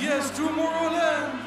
yes, tomorrowland.